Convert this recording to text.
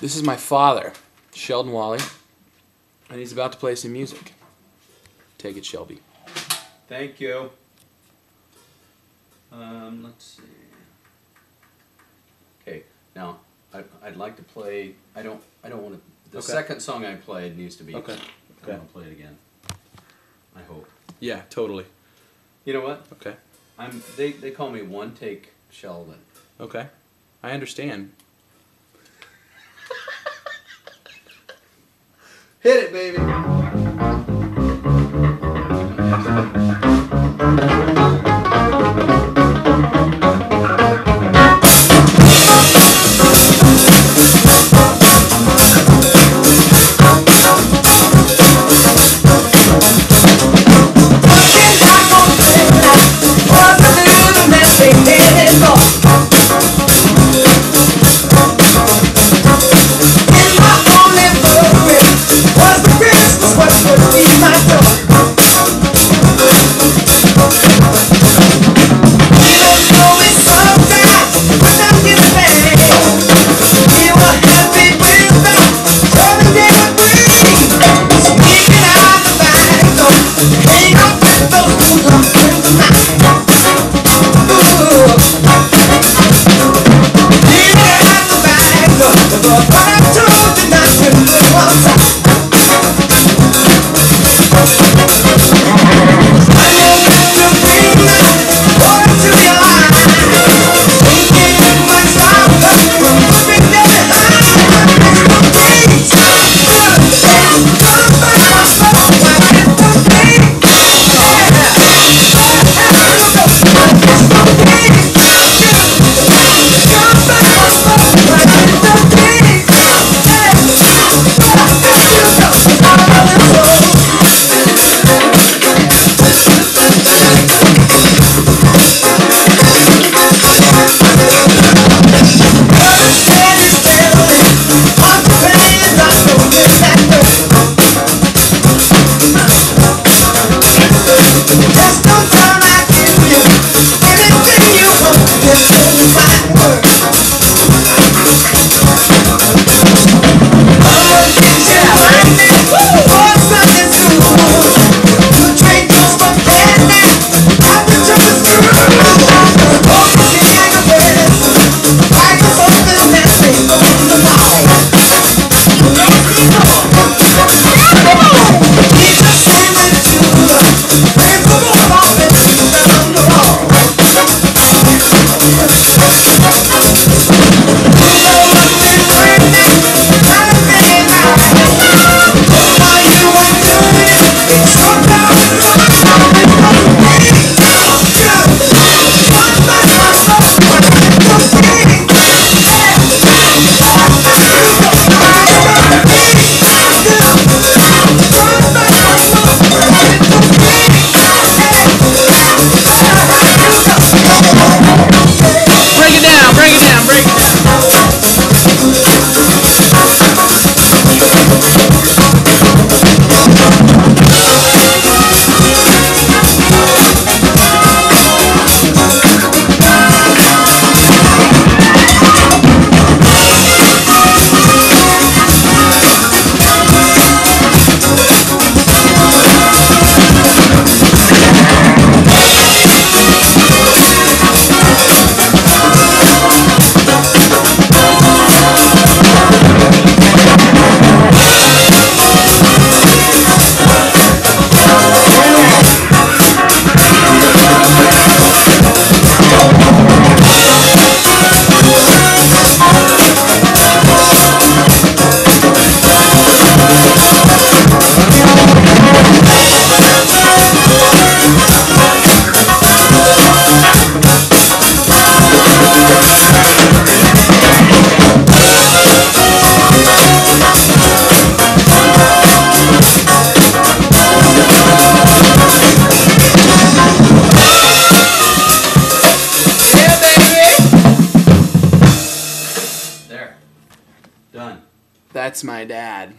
This is my father, Sheldon Walle, and he's about to play some music. Take it, Shelby. Thank you. Um, let's see. Okay, now I, I'd like to play. I don't. I don't want to. The Okay. second song I played needs to be. Okay. okay. I'm gonna play it again. I hope. Yeah, totally. You know what? Okay. I'm. They they call me one take Sheldon. Okay. I understand. Hit it, baby. Love. Break That's my dad.